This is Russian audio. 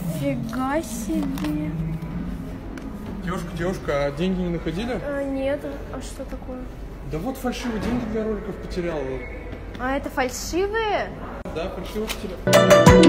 Нифига себе. Девушка, девушка, а деньги не находили? А, нет, а, а что такое? Да вот фальшивые деньги для роликов потерял. А это фальшивые? Да, фальшивые потерял.